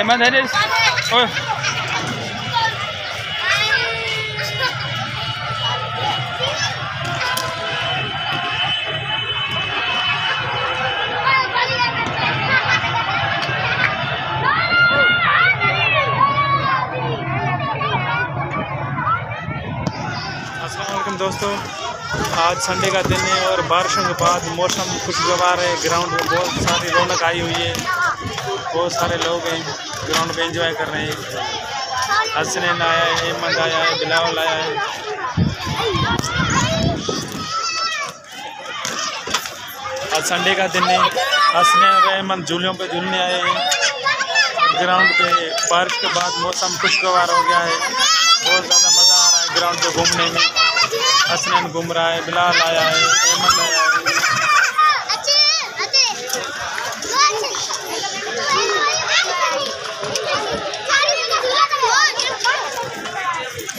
अहमद है ओए दोस्तों। आज संडे का दिन है और बारिशों के बाद मौसम खुशगवार है। ग्राउंड में बहुत सारी रौनक आई हुई है। बहुत सारे लोग हैं ग्राउंड पे एंजॉय कर रहे हैं। हसनैन आया है हेमंत आया है बिलावल आया है। आज संडे का दिन है। हसनैन और हेमंत झूलों पे झूलने आए हैं। ग्राउंड पे बारिश के बाद मौसम खुशगवार हो गया है। बहुत ज़्यादा मज़ा आ रहा है ग्राउंड पे घूमने में। हसनैन घूम रहा है बिलाल आया है अहमद आया है।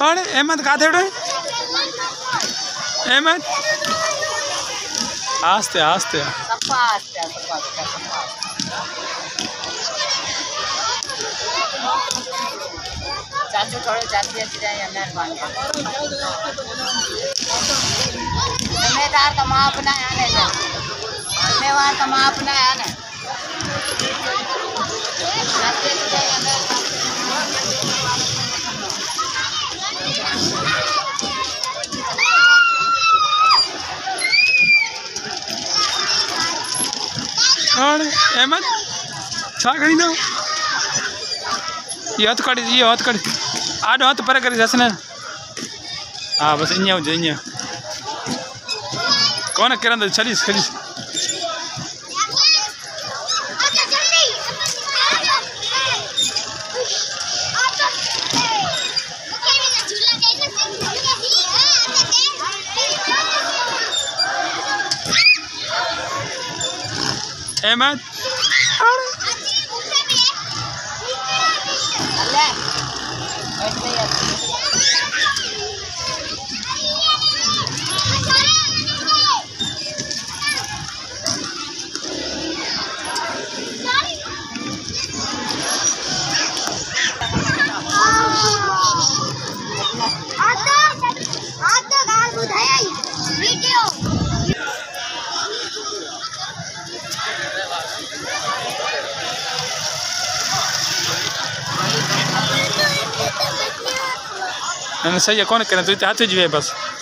और अहमद कहाँ थे अहमद? आस्ते आस्ते। चाचू थोड़े जाती है रहे मेहरबानी माँ अपना आने जमेवार का माँ अपना आने और अहमद, छा खरीदो ये हथ कड़ी ये हथ कड़ी आडो हथ पर करी हाँ बस इं हो जाए कौन किरंद छलीस खरीस अहमद अञा सही आहे कोन किरे तूं त बसि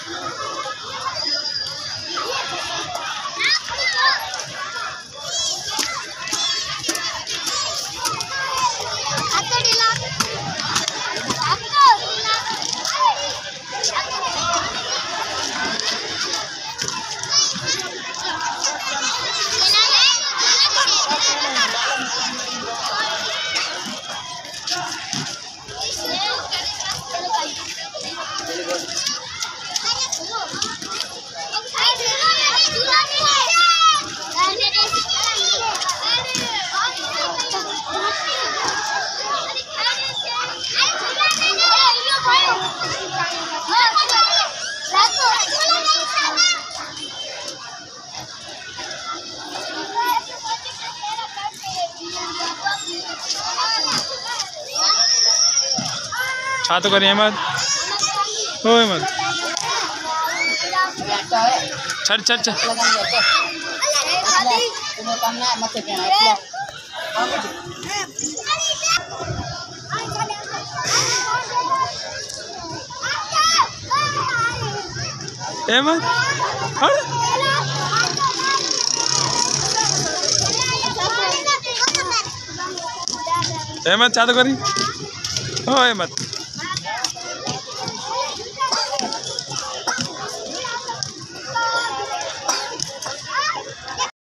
छा तो करी अहमद ओ अहमद बैठो है है मत। कहना अहमद अरे चाह तो करी ओ अहमद